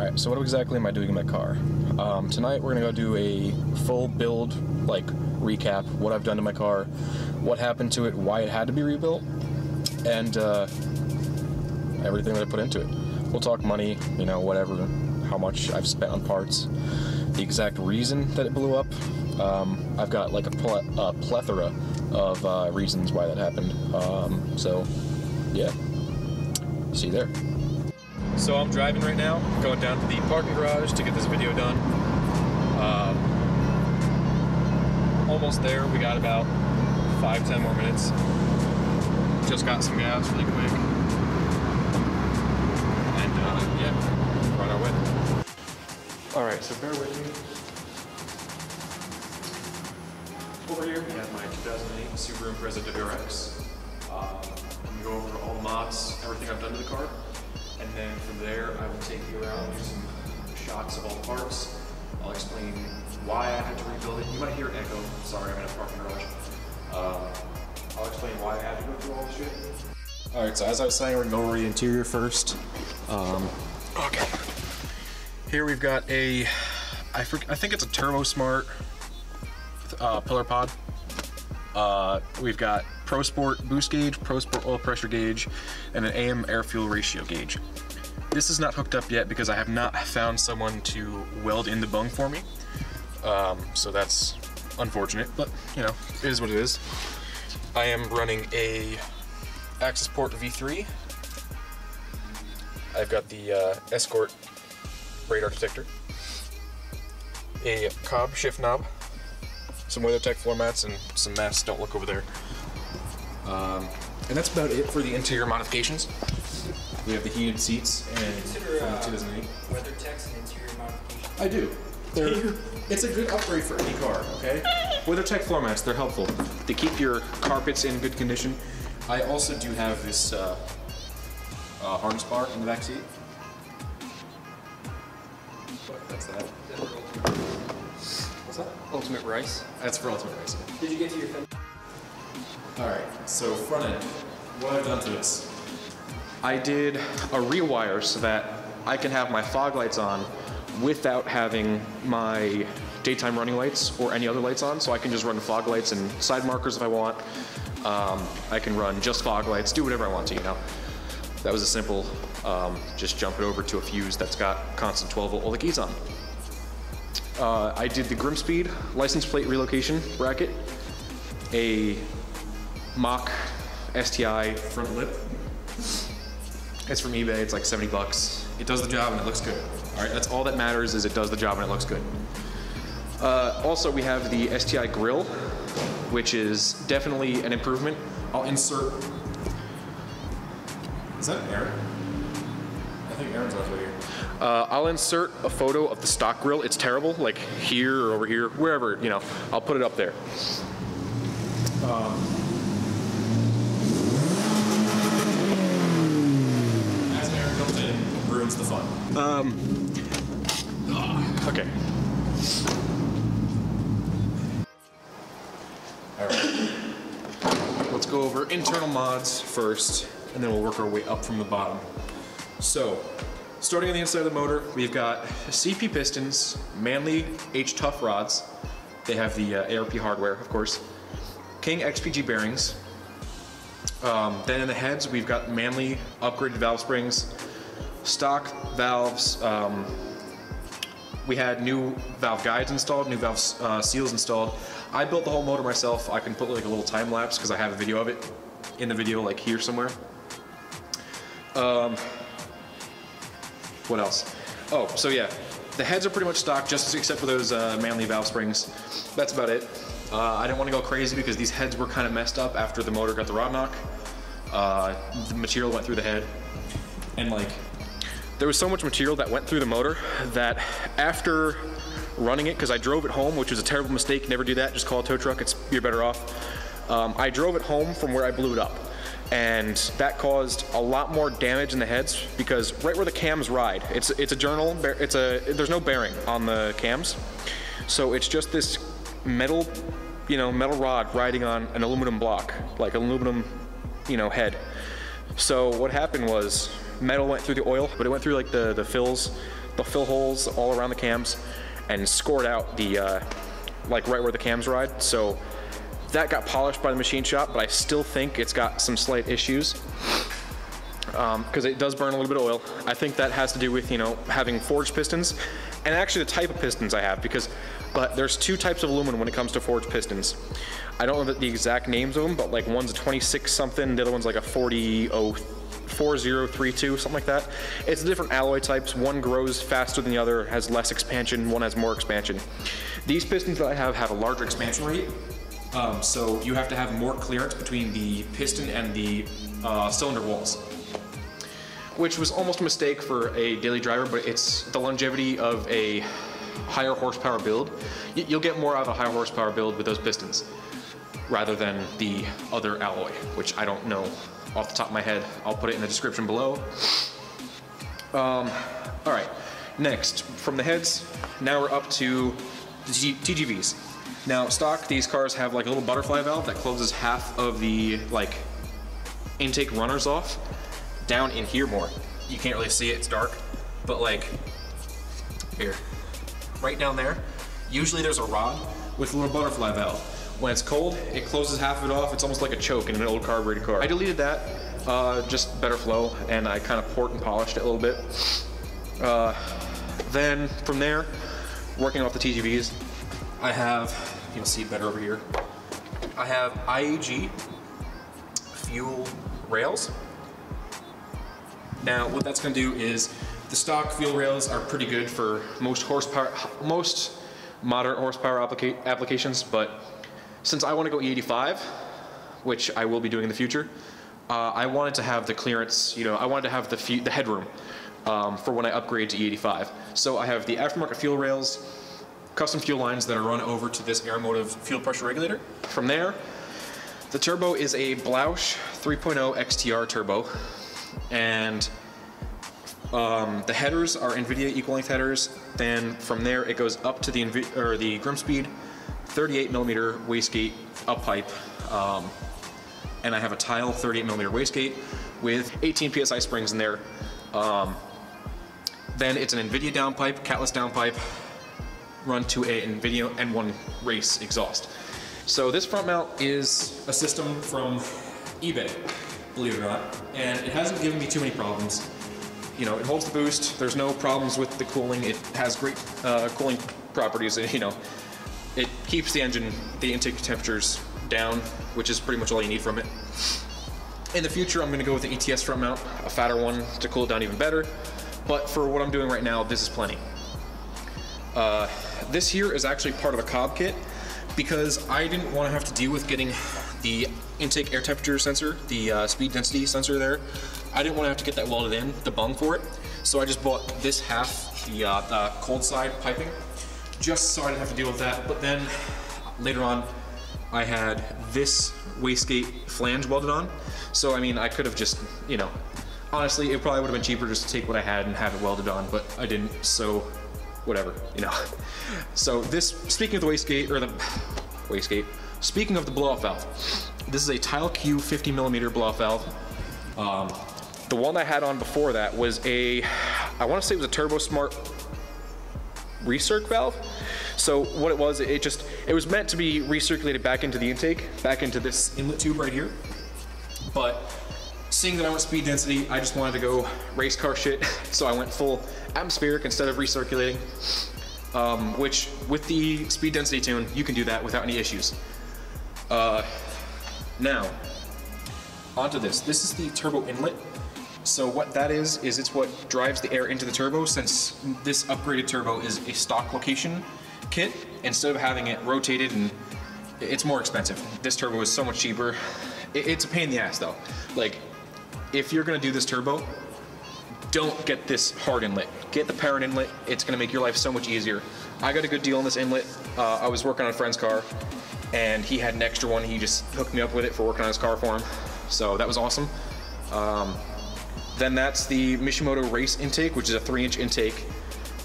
Alright, so what exactly am I doing in my car? Um, tonight we're gonna go do a full build, like, recap, what I've done to my car, what happened to it, why it had to be rebuilt, and uh, everything that I put into it. We'll talk money, you know, whatever, how much I've spent on parts, the exact reason that it blew up. Um, I've got like a, a plethora of uh, reasons why that happened. Um, so, yeah. See you there. So I'm driving right now, going down to the parking garage to get this video done. Um, almost there. We got about five, ten more minutes. Just got some gas really quick. And uh, yeah, we're on our way. All right, so bear with me. Over here, we have my 2008 Subaru Impreza WRX. Um, I'm gonna go over all the mods, everything I've done to the car, and then from there, I will take you around, do some shots of all the parts. I'll explain why I had to rebuild it. You might hear echo. Sorry, I'm in a parking garage. Um, I'll explain why I had to go through all this shit. All right, so as I was saying, we're gonna go over the interior first. Um, okay. Here we've got a, I, think it's a Turbosmart uh, pillar pod. Uh, we've got ProSport boost gauge, ProSport oil pressure gauge, and an AEM air fuel ratio gauge. This is not hooked up yet because I have not found someone to weld in the bung for me. Um, so that's unfortunate, but you know, it is what it is. I am running a Accessport V3. I've got the uh, Escort radar detector, a Cobb shift knob, some WeatherTech floor mats, and some mats. Don't look over there. Um, and that's about it for the interior modifications. We have the heated seats and Consider from uh, 2008. WeatherTech's an interior modification. I do. They're, it's a good upgrade for any car, okay? WeatherTech floor mats, they're helpful. They keep your carpets in good condition. I also do have this uh, uh, harness bar in the back seat. That's that. What's that? Ultimate Rice. That's for Ultimate Racing. Did you get to your Alright, so front end. What I've done to this. I did a rewire so that I can have my fog lights on without having my daytime running lights or any other lights on. So I can just run fog lights and side markers if I want. Um, I can run just fog lights, do whatever I want to, you know. That was a simple, um, just jump it over to a fuse that's got constant 12 volt all the keys on. Uh, I did the GrimmSpeed license plate relocation bracket, a mock STI front lip. It's from eBay. It's like 70 bucks. It does the job and it looks good. All right, that's all that matters is it does the job and it looks good. Uh, also, we have the STI grill, which is definitely an improvement. I'll insert. Is that Aaron? I think Aaron's over here. Uh, I'll insert a photo of the stock grill. It's terrible, like here or over here, wherever, you know. I'll put it up there. As Aaron comes in, ruins the fun. Um. Okay. All right. Let's go over internal mods first, and then we'll work our way up from the bottom. So, starting on the inside of the motor, we've got CP pistons, Manley H Tuff rods. They have the uh, ARP hardware, of course. King XPG bearings, um, then in the heads, we've got Manley upgraded valve springs, stock valves. Um, we had new valve guides installed, new valve uh, seals installed. I built the whole motor myself. I can put like a little time lapse because I have a video of it in the video, like here somewhere. Um, what else? Oh, so yeah, the heads are pretty much stock, just except for those uh, Manley valve springs. That's about it. Uh, I didn't want to go crazy because these heads were kind of messed up after the motor got the rod knock. Uh, the material went through the head, and like there was so much material that went through the motor that after running it, because I drove it home, which was a terrible mistake. Never do that. Just call a tow truck. It's you're better off. Um, I drove it home from where I blew it up, and that caused a lot more damage in the heads because right where the cams ride, it's it's a journal. It's a there's no bearing on the cams, so it's just this metal, you know, metal rod riding on an aluminum block, like an aluminum, you know, head. So what happened was metal went through the oil, but it went through like the, the fills, the fill holes all around the cams and scored out the, uh, like right where the cams ride. So that got polished by the machine shop, but I still think it's got some slight issues because um, it does burn a little bit of oil. I think that has to do with, you know, having forged pistons and actually the type of pistons I have because but there's two types of aluminum when it comes to forged pistons. I don't know the exact names of them, but like one's a 26 something, the other one's like a 40 4032, something like that. It's different alloy types. One grows faster than the other, has less expansion, one has more expansion. These pistons that I have have a larger expansion rate, um, so you have to have more clearance between the piston and the uh, cylinder walls which was almost a mistake for a daily driver, but it's the longevity of a higher horsepower build. You'll get more out of a higher horsepower build with those pistons rather than the other alloy, which I don't know off the top of my head. I'll put it in the description below. Um, all right, next, from the heads, now we're up to the TGVs. Now, stock, these cars have like a little butterfly valve that closes half of the like intake runners off down in here more. You can't really see it, it's dark, but like here, right down there, usually there's a rod with a little butterfly valve. When it's cold, it closes half of it off. It's almost like a choke in an old carbureted car. I deleted that, uh, just better flow, and I kind of port and polished it a little bit. Uh, then from there, working off the TGVs, I have, you'll see better over here, I have IAG fuel rails. Now, what that's going to do is the stock fuel rails are pretty good for most horsepower, most moderate horsepower applica applications, but since I want to go E85, which I will be doing in the future, uh, I wanted to have the clearance, you know, I wanted to have the, the headroom um, for when I upgrade to E85. So I have the aftermarket fuel rails, custom fuel lines that are run over to this Aeromotive fuel pressure regulator. From there, the turbo is a Blouch 3.0 XTR turbo and um, the headers are Invidia equal length headers. Then from there it goes up to the or the GrimmSpeed 38 millimeter wastegate up pipe. Um, and I have a Tial 38 millimeter wastegate with 18 psi springs in there. Um, then it's an Invidia downpipe, catless downpipe, run to a Invidia N1 race exhaust. So this front mount is a system from eBay believe it or not. And it hasn't given me too many problems. You know, it holds the boost. There's no problems with the cooling. It has great uh, cooling properties. You know, it keeps the engine, the intake temperatures down, which is pretty much all you need from it. In the future, I'm to go with the ETS front mount, a fatter one to cool it down even better. But for what I'm doing right now, this is plenty. Uh, this here is actually part of a Cobb kit because I didn't want to have to deal with getting the intake air temperature sensor, the uh, speed density sensor there. I didn't want to have to get that welded in, the bung for it. So I just bought this half, the, uh, the cold side piping, just so I didn't have to deal with that. But then later on, I had this wastegate flange welded on. So I mean, I could have just, you know, honestly, it probably would have been cheaper just to take what I had and have it welded on, but I didn't, so whatever, you know. So this, speaking of the wastegate, or the wastegate, Speaking of the blow-off valve, this is a Tial Q 50 millimeter blow-off valve. Um, the one I had on before that was a, I want to say it was a Turbosmart recirc valve. So what it was, it just, it was meant to be recirculated back into the intake, back into this inlet tube right here. But seeing that I went speed density, I just wanted to go race car shit. So I went full atmospheric instead of recirculating. Um, which with the speed density tune, you can do that without any issues. Uh, now, onto this. This is the turbo inlet. So what that is, is it's what drives the air into the turbo since this upgraded turbo is a stock location kit. Instead of having it rotated and it's more expensive. This turbo is so much cheaper. It's a pain in the ass though. Like, if you're gonna do this turbo, don't get this hard inlet. Get the Perrin inlet. It's gonna make your life so much easier. I got a good deal on this inlet. Uh, I was working on a friend's car and he had an extra one. He just hooked me up with it for working on his car for him. So that was awesome. Um, then that's the Mishimoto Race intake, which is a three inch intake.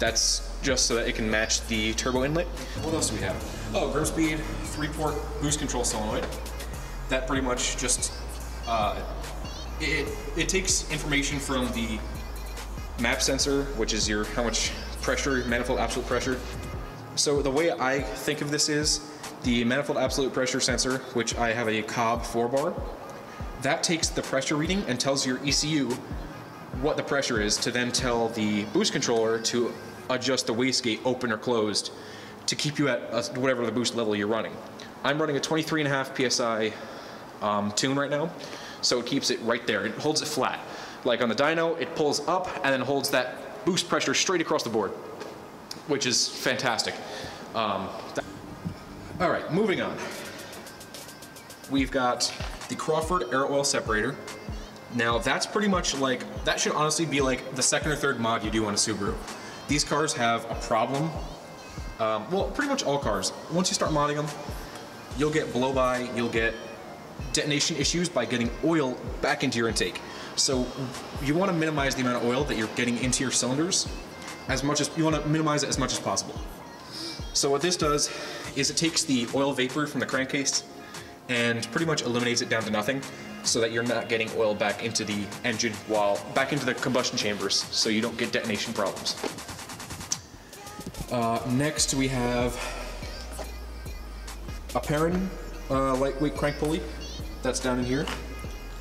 That's just so that it can match the turbo inlet. What else do we have? Oh, GrimmSpeed three port boost control solenoid. That pretty much just uh, it, it takes information from the map sensor, which is your how much pressure, manifold absolute pressure. So the way I think of this is the manifold absolute pressure sensor, which I have a Cobb 4 bar, that takes the pressure reading and tells your ECU what the pressure is to then tell the boost controller to adjust the wastegate open or closed to keep you at whatever the boost level you're running. I'm running a 23.5 psi um, tune right now, so it keeps it right there. It holds it flat. Like on the dyno, it pulls up and then holds that boost pressure straight across the board, which is fantastic. Um, all right, moving on. We've got the Crawford air oil separator. Now that's pretty much like, that should honestly be like the second or third mod you do on a Subaru. These cars have a problem. Um, well, pretty much all cars. Once you start modding them, you'll get blow by, you'll get detonation issues by getting oil back into your intake. So you want to minimize the amount of oil that you're getting into your cylinders as much as you want to minimize it as much as possible. So what this does is it takes the oil vapor from the crankcase and pretty much eliminates it down to nothing so that you're not getting oil back into the engine while back into the combustion chambers so you don't get detonation problems. Uh, next we have a Perrin uh, lightweight crank pulley that's down in here.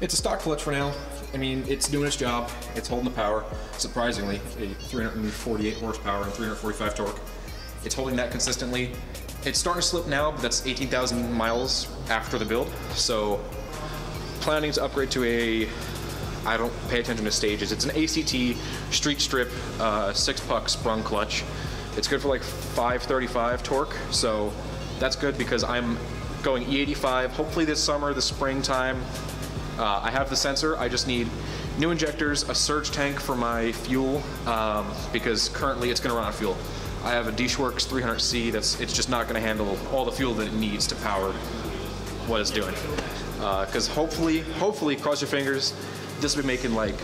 It's a stock clutch for now. I mean, it's doing its job. It's holding the power, surprisingly, a 348 horsepower and 345 torque. It's holding that consistently. It's starting to slip now, but that's 18,000 miles after the build. So planning to upgrade to a, I don't pay attention to stages. It's an ACT street strip uh, six puck sprung clutch. It's good for like 535 torque. So that's good because I'm going E85, hopefully this summer, the springtime. Uh, I have the sensor, I just need new injectors, a surge tank for my fuel, um, because currently it's gonna run on fuel. I have a DeatschWerks 300C that's, it's just not gonna handle all the fuel that it needs to power what it's doing. Because uh, hopefully, hopefully, cross your fingers, this will be making like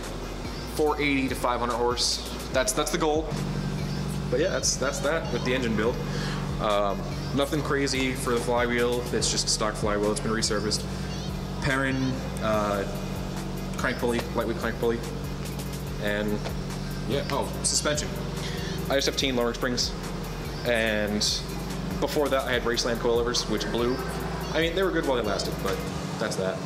480 to 500 horse. That's that's the goal. But yeah, that's that's that with the engine build. Um, nothing crazy for the flywheel. It's just a stock flywheel. It's been resurfaced. Perrin uh, crank pulley, lightweight crank pulley, and yeah. Oh, suspension. I just have Tein lowering springs, and before that I had Raceland coilovers, which blew. I mean, they were good while they lasted, but that's that.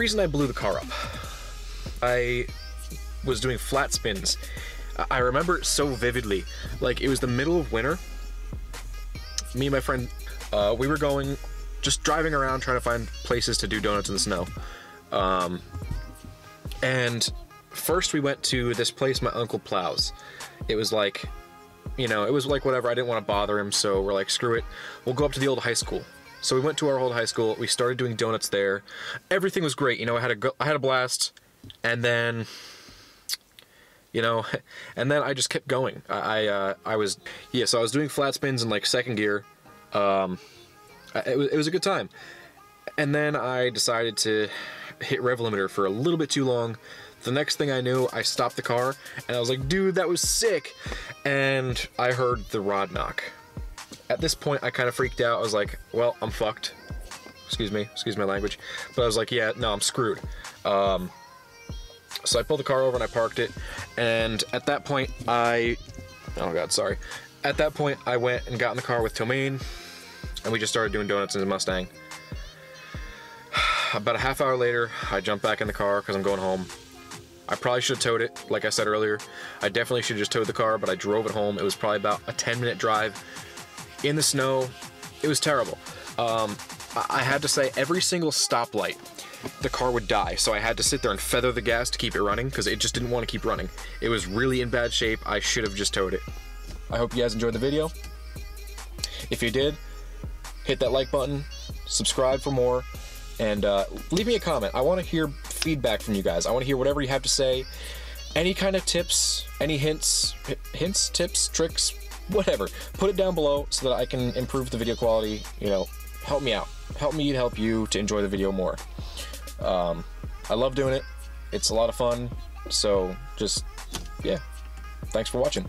Reason I blew the car up, I was doing flat spins. I remember it so vividly. Like, it was the middle of winter. Me and my friend, uh, we were going, just driving around trying to find places to do donuts in the snow. Um, and first we went to this place my uncle plows. It was like, you know, it was like whatever. I didn't want to bother him, so we're like, screw it. We'll go up to the old high school. So we went to our old high school. We started doing donuts there. Everything was great. You know, I had a I had a blast, and then, you know, and then I just kept going. I I, uh, I was yeah. So I was doing flat spins in like second gear. Um, it was it was a good time, and then I decided to hit rev limiter for a little bit too long. The next thing I knew, I stopped the car and I was like, dude, that was sick. And I heard the rod knock. At this point, I kind of freaked out. I was like, well, I'm fucked. Excuse me, excuse my language. But I was like, yeah, no, I'm screwed. Um, so I pulled the car over and I parked it. And at that point, I, oh God, sorry. At that point, I went and got in the car with Tomaine and we just started doing donuts in the Mustang. About a half hour later, I jumped back in the car because I'm going home. I probably should have towed it, like I said earlier. I definitely should have just towed the car, but I drove it home. It was probably about a 10 minute drive in the snow. It was terrible. Um, I had to say every single stoplight, the car would die. So I had to sit there and feather the gas to keep it running because it just didn't want to keep running. It was really in bad shape. I should have just towed it. I hope you guys enjoyed the video. If you did, hit that like button, subscribe for more, and uh, leave me a comment. I want to hear feedback from you guys. I want to hear whatever you have to say. Any kind of tips, any hints, hints, tips, tricks, whatever. Put it down below so that I can improve the video quality. You know, help me out. Help me help you to enjoy the video more. Um, I love doing it. It's a lot of fun. So just, yeah. Thanks for watching.